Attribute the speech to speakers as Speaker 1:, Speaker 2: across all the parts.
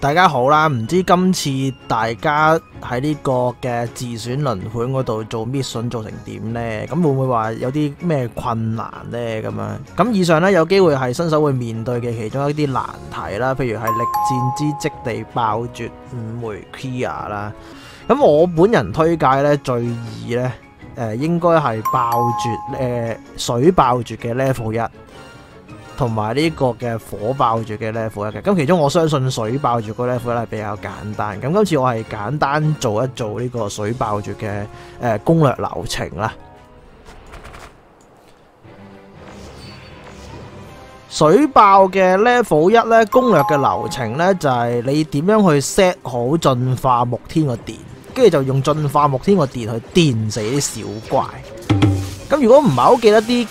Speaker 1: 大家好啦，唔知今次大家喺呢個嘅自選輪盤嗰度做 mission 做成點呢？咁會唔會話有啲咩困難呢？咁样咁以上呢，有機會係新手會面對嘅其中一啲難題啦，譬如係力戰之積地爆絕五枚 clear 啦。咁我本人推介呢，最易呢，誒、呃、應該係爆絕誒、呃、水爆絕嘅 level 一。同埋呢個嘅火爆住嘅 level 一嘅，咁其中我相信水爆住個 level 咧係比較簡單。咁今次我係簡單做一做呢個水爆住嘅诶攻略流程啦。水爆嘅 level 一咧攻略嘅流程咧就係你點樣去 set 好進化木天個電，跟住就用進化木天個電去电死啲小怪。咁如果唔係好記得啲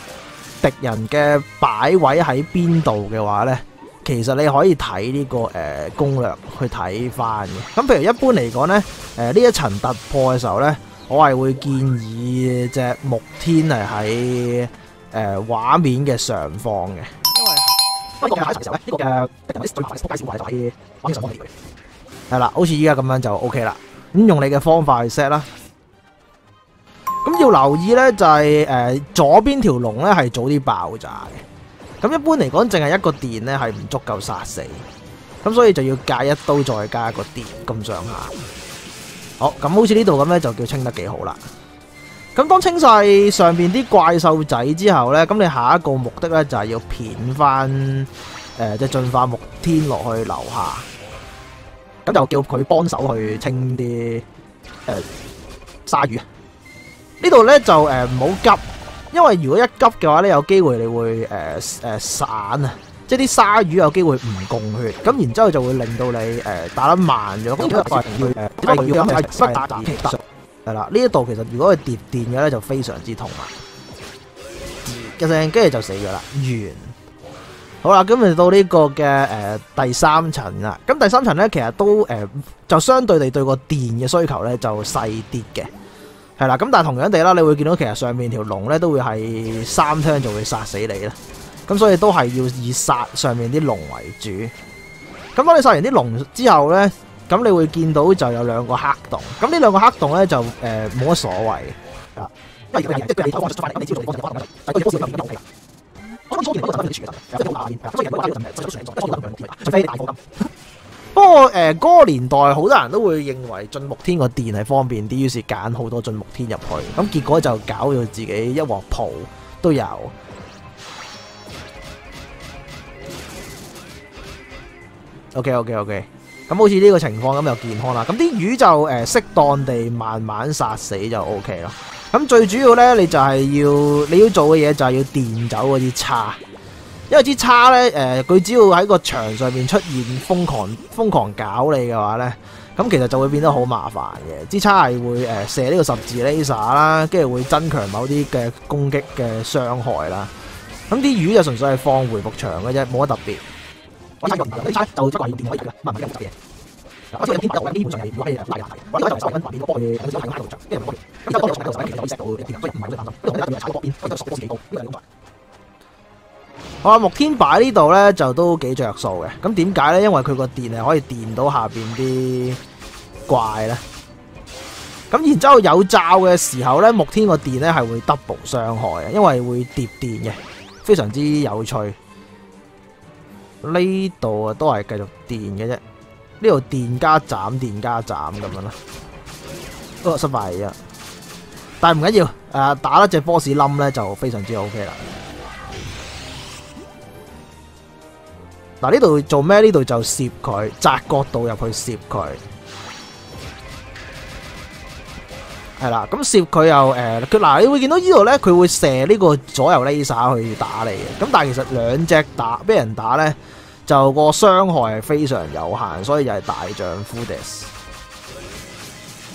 Speaker 1: 敌人嘅摆位喺边度嘅话呢，其实你可以睇呢、這個誒、呃、攻略去睇翻嘅。咁譬如一般嚟讲呢，诶、呢一层突破嘅时候呢，我系会建议只木天系喺诶画面嘅上方嘅，因為不過喺嘅時候咧，呢個嘅敵人啲最麻煩嘅小怪就喺畫面上方嚟嘅。係啦，好似依家咁样就 OK 啦。咁用你嘅方法去 set 啦。要留意呢，就係、是、誒、呃、左邊條龍呢係早啲爆炸嘅。咁一般嚟講，淨係一個電呢係唔足夠殺死，咁所以就要隔一刀再加一個電咁上下。好，咁好似呢度咁呢，就叫清得幾好啦。咁當清晒上边啲怪獸仔之後呢，咁你下一個目的呢，就係、是、要片翻诶即係進化木天落去樓下，咁就叫佢幫手去清啲誒鯊魚。呢度咧就誒唔好急，因為如果一急嘅話咧，有機會你會誒誒、呃呃、散啊，即係啲鯊魚有機會唔供血，咁然之後就會令到你誒、呃、打得慢咗。咁要誒要不打打係啦，呢一度其實如果佢跌電嘅咧，就非常之痛啊！一聲跟住就死咗啦，完。好啦，咁就到呢個嘅誒、呃、第三層啦。咁第三層咧，其實都誒、呃、就相對地對個電嘅需求咧就細啲嘅。係啦，咁但系同樣地啦，你會見到其實上面條龍咧都會係三槍就會殺死你啦，咁所以都係要以殺上面啲龍為主。咁當你殺完啲龍之後咧，咁你會見到就有兩個黑洞，咁呢兩個黑洞咧就誒冇乜所謂。啊，因為佢係即係佢係偷翻出翻嚟，咁你知道，咁。不過誒，嗰、呃那個年代好多人都會認為進木天個電係方便啲，於是揀好多進木天入去，咁結果就搞到自己一鑊泡都有。OK OK OK，咁好似呢個情況咁就健康啦。咁啲魚就誒適、呃、當地慢慢殺死就 OK 咯。咁最主要呢，你就係要你要做嘅嘢就係要電走嗰啲叉。因為支叉咧，誒、佢只要喺個牆上面出現瘋狂瘋狂搞你嘅話咧，咁其實就會變得好麻煩嘅。支叉係會誒、射呢個十字 laser 啦，跟住會增強某啲嘅攻擊嘅傷害啦。咁啲魚就純粹係放回復牆嘅啫，冇乜特別。我用啲叉就即係用電可以嘅，唔係唔係嘅。我知有啲有基本上係唔可以拉嘅。我呢個就手緊橫邊嗰波嘅，有少少係喺度着，跟住唔可以。咁有多有手緊，其實可以 set 到，所以唔係好擔心。因為我哋係踩嗰邊，我哋數波自己高，呢個係咁。好啊，木天擺呢度呢，就都幾着數嘅。咁點解呢？因為佢個電係可以電到下邊啲怪呢。咁然之後有罩嘅時候呢，木天個電呢係會 double 傷害嘅，因為會疊電嘅，非常之有趣。呢度啊都係繼續電嘅啫，呢度電加斬，電加斬咁樣啦。不過失敗啊，但系唔緊要，誒打得隻 boss 冧呢就非常之 ok 啦。嗱，呢度做咩？呢度就攝佢，窄角度入去攝佢，係啦。咁攝佢又誒，佢、呃、嗱，你會見到呢度咧，佢會射呢個左右 laser 去打你嘅。咁但係其實兩隻打俾人打咧，就個傷害係非常有限，所以就係大丈夫 des。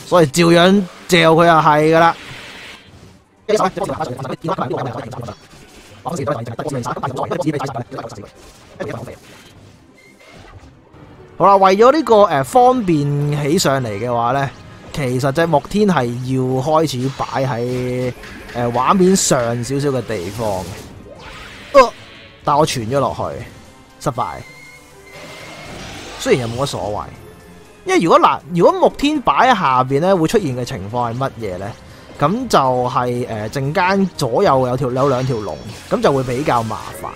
Speaker 1: 所以照樣嚼佢又係噶啦。好啦，為咗呢個誒方便起上嚟嘅話呢，其實隻木天係要開始擺喺誒畫面上少少嘅地方。但我傳咗落去，失敗。雖然又冇乜所謂。因為如果嗱，如果木天擺喺下边咧，會出現嘅情況係乜嘢咧？咁就係誒陣間左右有條有兩條龍，咁就會比較麻煩。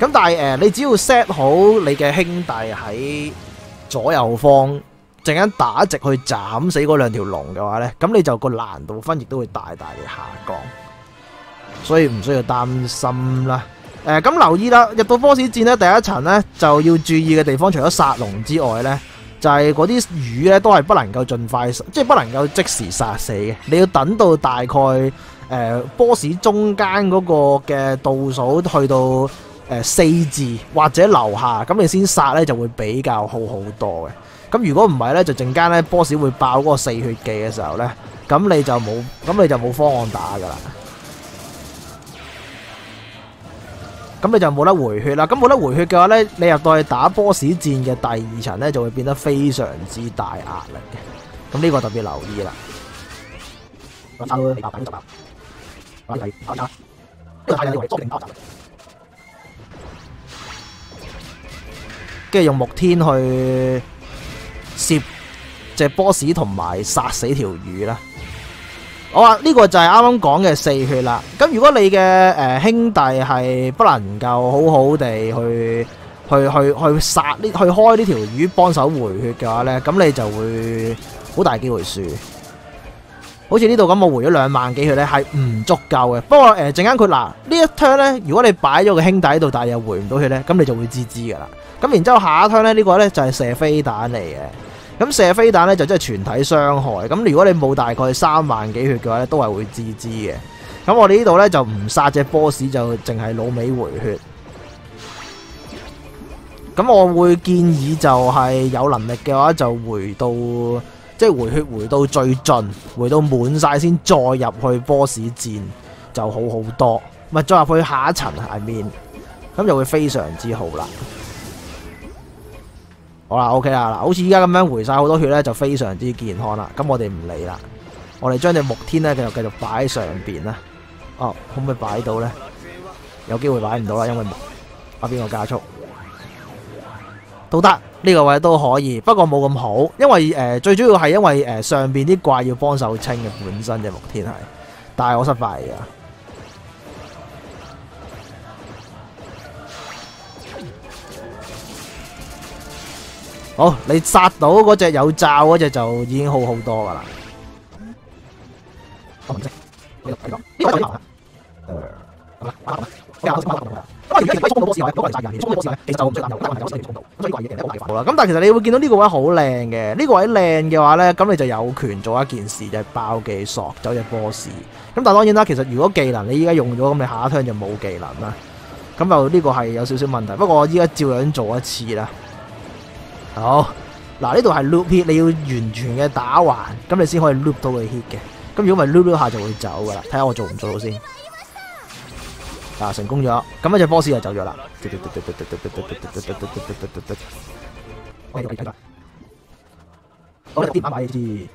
Speaker 1: 咁但係誒、呃，你只要 set 好你嘅兄弟喺左右方，陣間打直去斬死嗰兩條龍嘅話咧，咁你就個難度分亦都會大大嘅下降，所以唔需要擔心啦。诶、咁留意啦，入到 boss 戰，第一層咧就要注意嘅地方，除咗殺龍之外咧。就係嗰啲魚咧，都係不能夠盡快，即係不能夠即時殺死嘅。你要等到大概誒、呃、boss 中間嗰個嘅倒數去到誒、呃、四字或者留下，咁你先殺咧就會比較好好多嘅。咁如果唔係咧，就陣間咧 boss 會爆嗰個四血技嘅時候咧，咁你就冇，咁你就冇方案打噶啦。咁你就冇得回血啦。咁冇得回血嘅話呢，你入到去打 boss 戰嘅第二層呢，就會變得非常之大壓力嘅。咁呢個特別留意啦。跟住用木天去攝隻 boss 同埋殺死條魚啦。我話呢個就係啱啱講嘅四血啦。咁如果你嘅诶、兄弟係不能夠好好地去去去去殺呢去开呢條魚幫手回血嘅話呢，咁你就會好大機會輸。好似呢度咁，我回咗兩萬幾血呢係唔足夠嘅。不過誒，陣間佢嗱呢一 turn 呢，如果你擺咗個兄弟喺度，但係又回唔到血呢，咁你就會知知噶啦。咁然之後下一 turn 呢，呢、呢個呢就係射飛彈嚟嘅。咁射飛彈咧就真係全體傷害，咁如果你冇大概三萬幾血嘅話咧，都係會自知嘅。咁我哋呢度咧就唔殺隻 boss，就淨係老尾回血。咁我會建議就係有能力嘅話就回到即係回血回到最尽，回到滿晒先再入去 boss 戰就好好多，咪再入去下一層下面，咁就會非常之好啦。好啦，OK 啦，嗱，好似依家咁樣回晒好多血咧，就非常之健康啦。咁我哋唔理啦，我哋將隻木天咧繼續繼續擺喺上邊啦。哦，可唔可以擺到咧？有機會擺唔到啦，因為木啊邊個加速都得，呢個位都可以，不過冇咁好，因為誒、呃、最主要係因為誒、呃、上邊啲怪要幫手清嘅本身隻木天係，但係我失敗嘅。好，你殺到嗰隻有罩嗰隻就已經好好多噶啦。我唔識，呢個呢個呢個呢個。誒，好啦，咁如果你衝到波士位，嗰個人殺人，衝到波士位，其實就唔需要打，但係有時你衝到，咁所以呢個嘢嘅好大嘅。好啦，咁但係其實你會見到呢個位好靚嘅，呢個位靚嘅話咧，咁你就有權做一件事，就係爆技索走隻波士。咁但係當然啦，其實如果技能你依家用咗，咁你下一 t 就冇技能啦。咁就呢個係有少少問題，不過我依家照樣做一次啦。好，嗱呢度係 loop hit，你要完全嘅打橫，咁你先可以 loop 到佢 hit 嘅。咁如果唔係 loop loop 下就會走噶啦，睇下我做唔做到先。啊，成功咗，咁一只 boss 就走咗啦。好，跌埋支。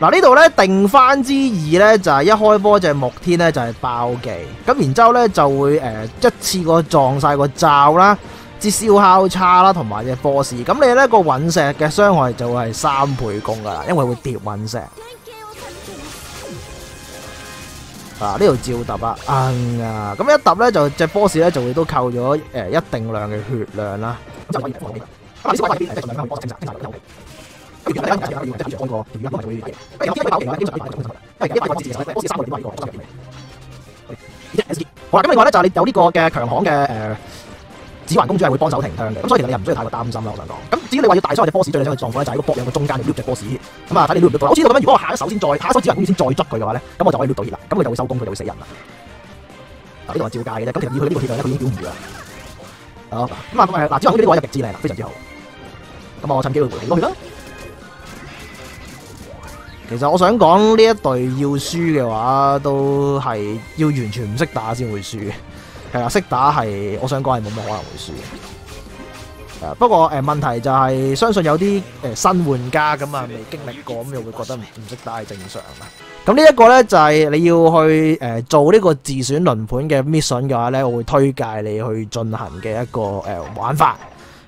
Speaker 1: 嗱呢度咧定翻之二咧就係一开波只木天咧就係爆技，咁然之后咧就會誒一次过撞晒个罩啦。支烧烤叉啦，同埋只 boss，咁你呢个陨石嘅伤害就會係三倍攻噶啦，因为会跌陨石。啊，呢度照揼啊，硬啊！咁一揼咧就只 boss 咧就會都扣咗誒一定量嘅血量啦。咁就可以放啲。咁你先可以喺上面幫我清殺清殺有。跟住第一第一要跟住開個條魚幫佢做呢啲嘢。因為有啲爆技咧，經常俾人通殺。因為一百個字其實咧，boss 三個點都係呢個。好啦，咁另外咧就係你有呢個嘅強行嘅誒。指環公主係會幫手停槍嘅，咁所以其實你又唔需要太過擔心啦。我想講，咁至於你話要大傷隻 boss 最理想嘅狀況咧，就喺個博兩個中間嚟 loop 隻 boss，咁啊睇你 loop 唔 loop 到。好似咁樣，如果我下一手先再下一手指環公主先再捉佢嘅話咧，咁我就可以 loop 到血啦，咁佢就會收工，佢就會死人啦。嗱呢度係照界嘅啫，咁其實以佢呢個 hit 咧，佢已經屌唔住啦。好，咁啊咁啊嗱，指環公主呢個位就極之靚啦，非常之好。咁我趁機會回嚟咯。其实我想讲呢一队要输嘅话，都系要完全唔识打先会输。係啊，識打係，我想講係冇乜可能會輸嘅。誒，不過誒問題就係，相信有啲誒新玩家咁啊，未經歷過咁，又會覺得唔唔識打係正常啊。咁呢一個咧就係你要去誒做呢個自選輪盤嘅 mission 嘅話咧，我會推介你去進行嘅一個誒玩法。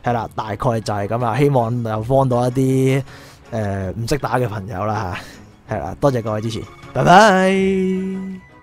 Speaker 1: 係啦，大概就係咁啦。希望又幫到一啲誒唔識打嘅朋友啦吓，係啦，多謝各位支持，拜拜。